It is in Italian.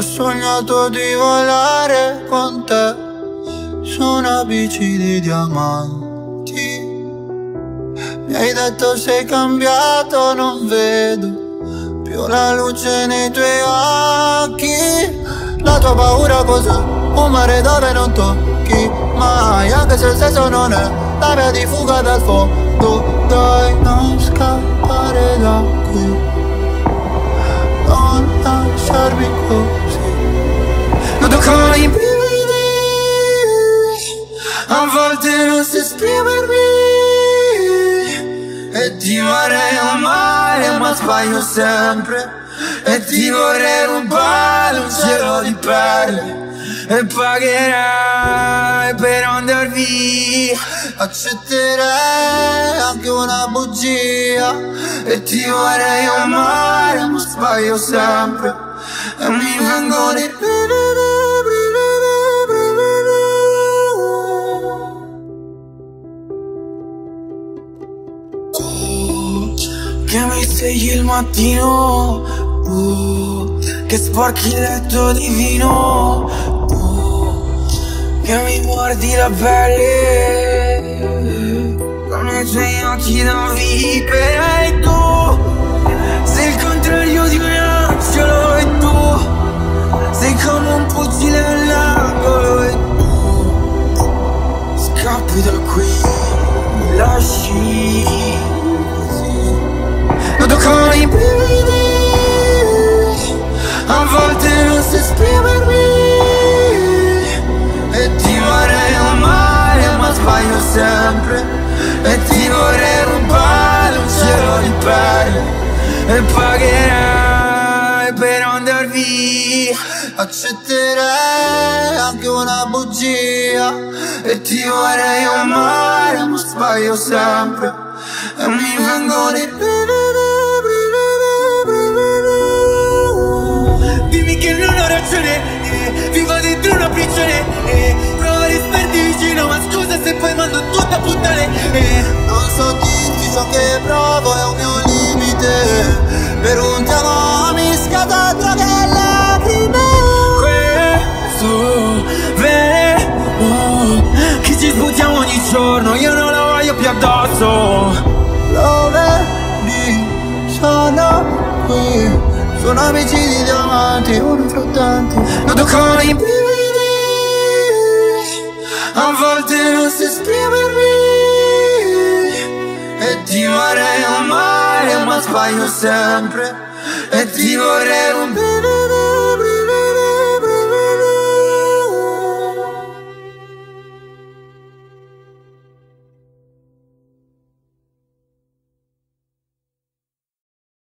sognato di volare con te su una bici di diamanti. Mi hai detto sei cambiato, non vedo più la luce nei tuoi occhi. La tua paura cos'è? Un mare dove non tocchi mai, anche se il senso non è la via di fuga dal fondo. Dai, non scappare da qui, a volte non so esprimermi. E ti vorrei amare, ma sbaglio sempre. E ti vorrei rubare un cielo di perle E pagherai per andar via Accetterei anche una bugia E ti vorrei amare ma sbaglio sempre E mi vengono i Che mi svegli il mattino uh, Che sporchi il letto di vino uh, Che mi mordi la pelle Con i tuoi occhi da vipera E tu E ti vorrei rubare un cielo di perle E pagherai per andar via. Accetterei anche una bugia E ti vorrei amare ma sbaglio sempre. E mi vengono i Dimmi che non ho ragione eh, Vivo dentro una prigione eh, Amici di diamanti, uno fra tanti. Noto come i brividi A volte non so esprimermi E ti vorrei amare ma sbaglio sempre. E ti vorrei rubare